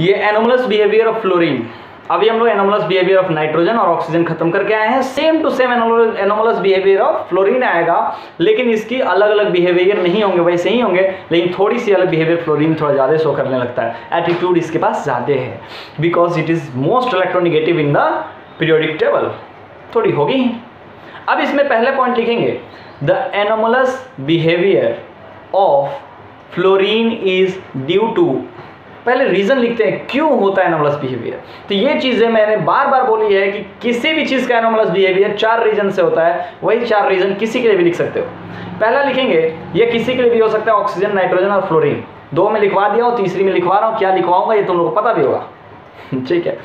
ये anomalous behaviour of fluorine अभी हम लोग एनोमलस बिहेवियर ऑफ़ नाइट्रोजन और ऑक्सीजन खत्म करके आए हैं। Same to same anomalous behaviour of fluorine आएगा, लेकिन इसकी अलग अलग बिहेवियर नहीं होंगे, वैसे ही होंगे, लेकिन थोड़ी सी अलग बिहेवियर फ्लोरीन थोड़ा ज़्यादा शो करने लगता है। एटीट्यूड इसके पास ज़्यादा है because it is most electronegative in the periodic table थोड़ी होगी। अब इसमें पहले पॉइंट लिखेंगे। The anomalous behaviour of fluorine is due to पहले रीज़न लिखते हैं, क्यों होता है एनोमलस बिहेवियर तो ये चीज़ें मैंने बार बार बोली है कि किसी भी चीज़ का एनोमलस बिहेवियर चार रीजन से होता है, वही चार रीजन किसी के लिए भी लिख सकते हो। पहला लिखेंगे, ये किसी के लिए भी हो सकता है ऑक्सीजन नाइट्रोजन और फ्लोरीन दो में लिखवा दिया हूँ, तीसरी में लिखवा रहा हूँ, क्या लिखवाऊँगा, ये तुम लोग को पता भी होगा। ठीक है।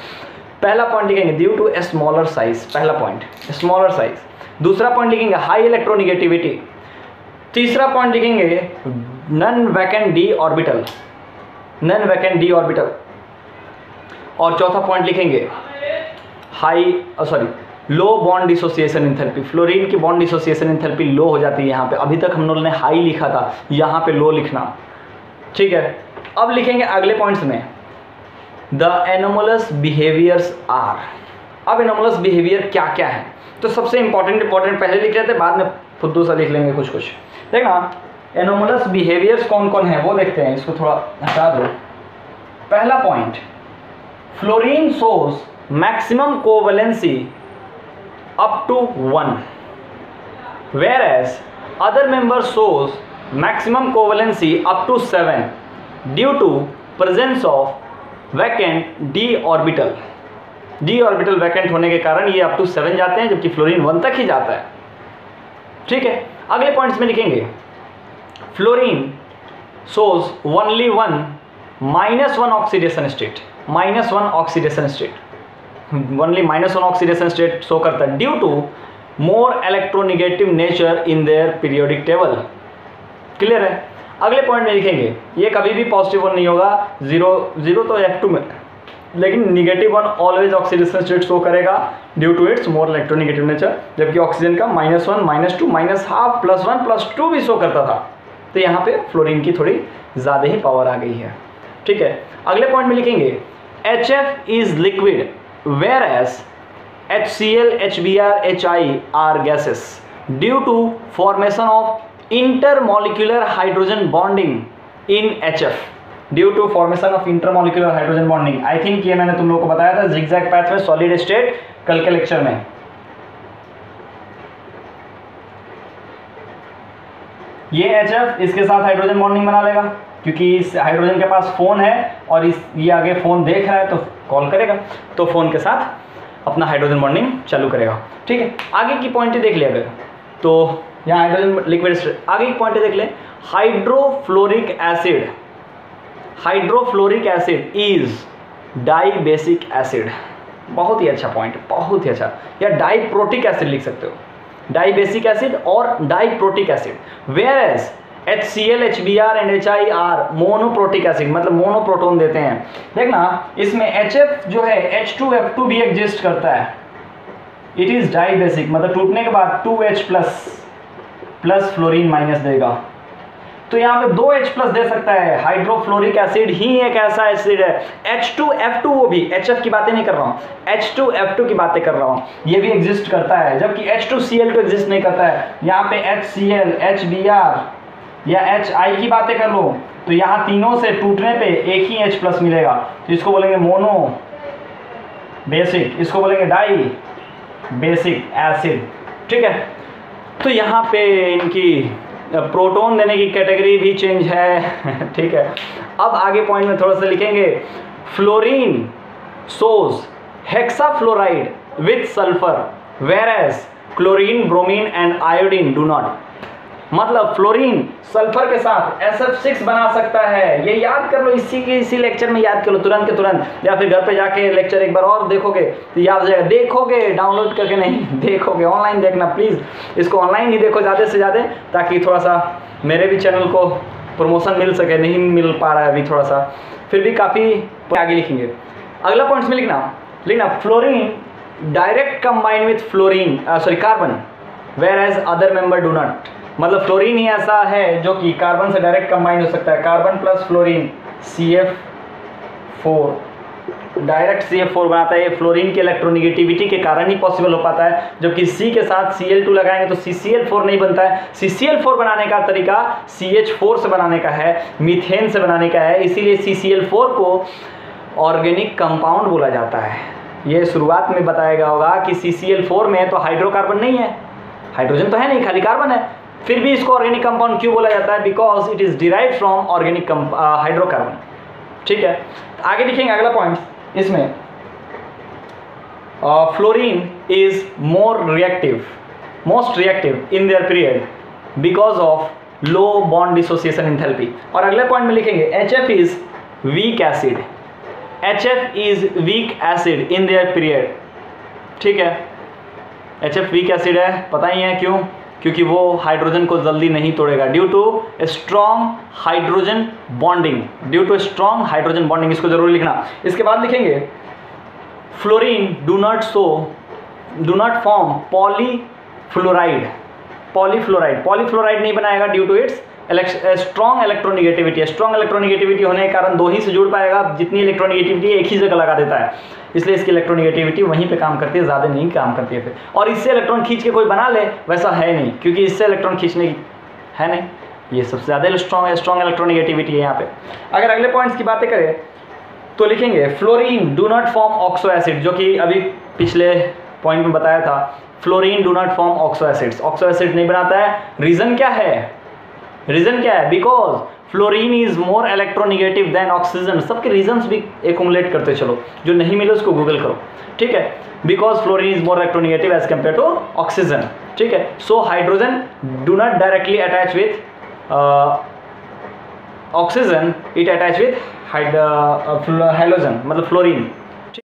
पहला पॉइंट लिखेंगे due to a smaller size पहला पॉइंट स्मॉलर साइज़ दूसरा पॉइंट लिखेंगे हाई इलेक्ट्रोनिगेटिविटी तीसरा पॉइंट लिखेंगे non vacant d orbital non vacant d orbital और चौथा पॉइंट लिखेंगे। High sorry low bond dissociation enthalpy fluorine की बॉन्ड डिसोसिएशन इंथेल्पी लो हो जाती है यहाँ पे। अभी तक हम लोगों ने हाई लिखा था, यहाँ पे लो लिखना। ठीक है? अब लिखेंगे अगले पॉइंट्स में। द एनोमलस बिहेवियर्स आर अब एनोमलस बिहेवियर क्या क्या है? तो सबसे इंपॉर्टेंट इंपॉर्टेंट पहले लिख रहे थे, बाद में फुद्दू सा लिख लेंगे कुछ कुछ देखना एनोमलस बिहेवियर्स कौन कौन है, वो देखते हैं, इसको थोड़ा हटा दो। पहला point fluorine source maximum कोवलेंसी up to one whereas other member source maximum कोवलेंसी up to seven due to presence of vacant D orbital D orbital vacant होने के कारण ये अप टू सेवन जाते हैं, जबकि फ्लोरीन वन तक ही जाता है। ठीक है, अगले पॉइंट्स में लिखेंगे। Fluorine shows only one, minus one oxidation state, minus one oxidation state. Only minus one oxidation state show करता है due to more electronegative nature in their periodic table clear है? अगले पॉइंट में लिखेंगे, ये कभी भी पॉजिटिव वन नहीं होगा ज़ीरो ज़ीरो तो एफ़ टू में। लेकिन negative one always oxidation state show करेगा due to its more electronegative nature जबकि ऑक्सीजन का minus one minus two minus half plus one plus two भी शो करता था। तो यहाँ पे फ्लोरीन की थोड़ी ज़्यादा ही पावर आ गई है। ठीक है, अगले पॉइंट में लिखेंगे H F is liquid whereas H C L H B R H I are gases due to formation of intermolecular hydrogen bonding in H F due to formation of intermolecular hydrogen bonding I think ये मैंने तुम लोगों को बताया था zigzag path में solid state कल के लेक्चर में। ये एच इसके साथ हाइड्रोजन बॉन्डिंग बना लेगा, क्योंकि इस हाइड्रोजन के पास फ़ोन है और इस, ये आगे फ़ोन देख रहा है तो कॉल करेगा। तो फ़ोन के साथ अपना हाइड्रोजन बॉन्डिंग चालू करेगा। ठीक है, आगे की पॉइंट देख लिया अगर। तो यहाँ हाइड्रोजन लिक्विड आगे की पॉइंट देख ले। Hydrofluoric acid hydrofluoric acid is dibasic acid बहुत ही अच्छा पॉइंट बहुत ही अच्छा। या डाई प्रोटिक एसिड लिख सकते हो। डाई बेसिक एसिड और diprotic acid. Whereas H C L H B R and H I are monoprotic acid मतलब मोनोप्रोटोन देते हैं। देखना, इसमें एच एफ़ जो है एच टू एफ़ टू भी एग्जिस्ट करता है। इट इज़ डाई बेसिक मतलब टूटने के बाद two H plus plus fluorine minus देगा। तो यहाँ पे दो H प्लस दे सकता है। हाइड्रोफ्लोरिक एसिड ही एक ऐसा एसिड है। H2F2 वो भी। HF की बातें नहीं कर रहा हूँ। H2F2 की बातें कर रहा हूँ। ये भी एग्जिस्ट करता है। जबकि H2Cl तो एग्जिस्ट नहीं करता है। यहाँ पे HCl HBr या HI की बातें कर लो। तो यहाँ तीनों से टूटने पे एक ही H प्लस मिलेगा। तो इसको बोलेंगे मोनो बेसिक इसको बोलेंगे डाई बेसिक एसिड ठीक है? तो यहाँ पे इनकी प्रोटोन देने की कैटेगरी भी चेंज है, ठीक है। अब आगे पॉइंट में थोड़ा सा लिखेंगे। Fluorine shows hexafluoride with sulphur whereas chlorine bromine and iodine do not मतलब फ्लोरीन सल्फ़र के साथ SF6 बना सकता है। ये याद कर लो, इसी के, इसी लेक्चर में याद कर लो, तुरंत के तुरंत। या फिर घर पे जाके लेक्चर एक बार और देखोगे तो याद हो जाएगा, देखोगे डाउनलोड करके नहीं, देखोगे ऑनलाइन देखना प्लीज़ इसको ऑनलाइन ही देखो ज़्यादा से ज़्यादा, ताकि थोड़ा सा मेरे भी चैनल को प्रमोशन मिल सके, नहीं मिल पा रहा है अभी थोड़ा सा। फिर भी काफ़ी आगे लिखेंगे। अगला पॉइंट्स में लिखना। लिखना fluorine direct combine with fluorine sorry carbon whereas other member do not मतलब फ्लोरीन ही ऐसा है जो कि कार्बन से डायरेक्ट कंबाइन हो सकता है। Carbon plus fluorine C F four direct C F four बनाता है। ये फ्लोरीन की इलेक्ट्रोनिगेटिविटी के कारण ही पॉसिबल हो पाता है। जबकि सी के साथ सी एल टू लगाएँगे तो सी सी एल फोर नहीं बनता है। सी सी एल फोर बनाने का तरीका सी एच फोर से बनाने का है मीथेन से बनाने का है। इसीलिए सी सी एल फोर को ऑर्गेनिक कंपाउंड बोला जाता है। ये शुरुआत में बताया गया होगा कि सी सी एल फोर में तो हाइड्रोकार्बन नहीं है। हाइड्रोजन तो है नहीं, खाली कार्बन है। फिर भी इसको ऑर्गेनिक कंपाउंड क्यों बोला जाता है? Because it is derive from organic hydrocarbon ठीक है? आगे लिखेंगे अगला पॉइंट इसमें। Fluorine is more reactive most reactive in their period because of low bond dissociation in enthalpy और अगले पॉइंट में लिखेंगे H F is weak acid H F is weak acid in their period ठीक है? H F weak acid है, पता ही है क्यों? क्योंकि वो हाइड्रोजन को जल्दी नहीं तोड़ेगा। Due to strong hydrogen bonding due to strong hydrogen bonding इसको ज़रूर लिखना। इसके बाद लिखेंगे fluorine do not so do not form polyfluoride polyfluoride polyfluoride नहीं बनाएगा due to its strong electronegativity strong electronegativity होने के कारण दो ही से जुड़ पाएगा। जितनी इलेक्ट्रोनिगेटिविटी एक ही जगह लगा देता है। इसलिए इसकी इलेक्ट्रोनिगेटिविटी वहीं पे काम करती है, ज़्यादा नहीं काम करती है फिर। और इससे इलेक्ट्रॉन खींच के कोई बना ले, वैसा है नहीं, क्योंकि इससे इलेक्ट्रॉन खींचने की है नहीं। ये सबसे ज़्यादा स्ट्रॉन्ग स्ट्रॉन्ग इलेक्ट्रोनिगेटिविटी है यहाँ पे। अगर अगले पॉइंट्स की बातें करें तो लिखेंगे fluorine do not form oxo acid जो कि अभी पिछले पॉइंट में बताया था। Fluorine do not form oxo acids oxo acid नहीं बनाता है। रीज़न क्या है? रीज़न क्या है? Because fluorine is more electronegative than oxygen सबके रीजंस भी एकोमुलेट करते चलो। जो नहीं मिले उसको गूगल करो। ठीक है? Because fluorine is more electronegative as compare to oxygen ठीक है? So hydrogen do not directly attach with oxygen it attach with hydrogen मतलब फ्लोरीन